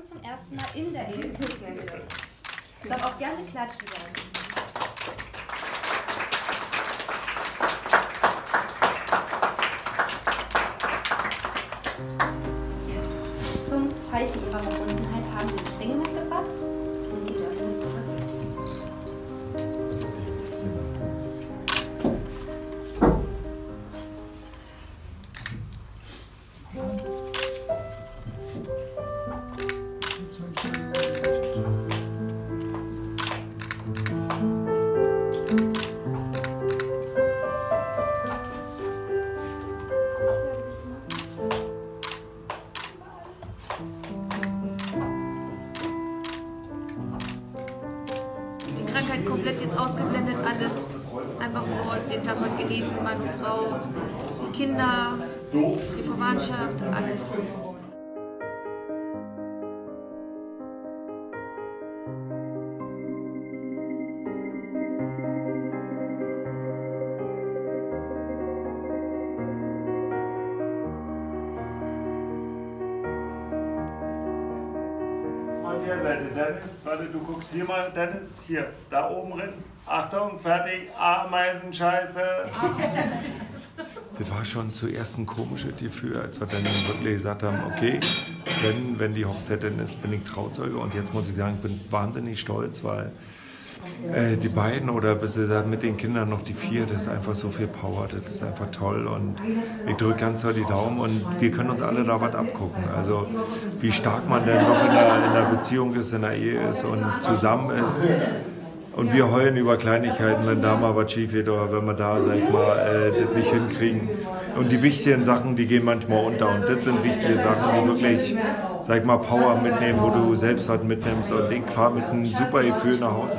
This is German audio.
zusammen zum ersten Mal in der Ehe küssen, nennen wir darf auch gerne klatschen sein. Zum Zeichen ihrer Verbundenheit haben sie sich Ringe mitgebracht und die dürfen wir zurück. Die Krankheit komplett jetzt ausgeblendet, alles. Einfach nur den Tag heute genießen, meine Frau, die Kinder, die Verwandtschaft, alles. Von der Seite, Dennis, warte, du guckst hier mal, Dennis, hier, da oben drin. Achtung, fertig, Ameisenscheiße. Das war schon zuerst ein komisches Gefühl, als wir dann wirklich gesagt haben, okay, wenn, wenn die Hochzeit dann ist, bin ich Trauzeuge. Und jetzt muss ich sagen, ich bin wahnsinnig stolz, weil äh, die beiden oder gesagt mit den Kindern noch die vier, das ist einfach so viel Power, das ist einfach toll. Und ich drücke ganz doll die Daumen und wir können uns alle da was abgucken. Also wie stark man denn noch in der, in der Beziehung ist, in der Ehe ist und zusammen ist. Und wir heulen über Kleinigkeiten, wenn da mal was schief geht oder wenn wir da, sag ich mal, äh, das nicht hinkriegen. Und die wichtigen Sachen, die gehen manchmal unter. Und das sind wichtige Sachen, die wirklich, sag ich mal, Power mitnehmen, wo du selbst was mitnimmst. Und ich fahre mit einem super Gefühl nach Hause.